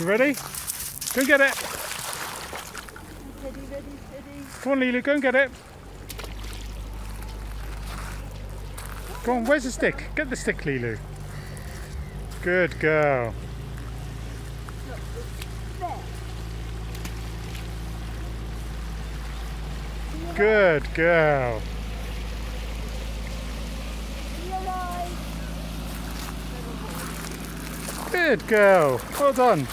You ready? Go get it. Ready, ready, ready. Come on, Leeloo, go and get it. Go on, where's the stick? Get the stick, Leeloo. Good girl. Good girl. Good girl. Well done.